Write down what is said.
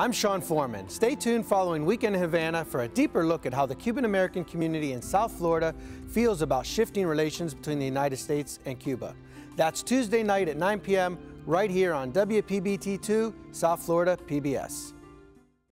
I'm Sean Foreman. Stay tuned following Weekend in Havana for a deeper look at how the Cuban American community in South Florida feels about shifting relations between the United States and Cuba. That's Tuesday night at 9 p.m. right here on WPBT2 South Florida PBS.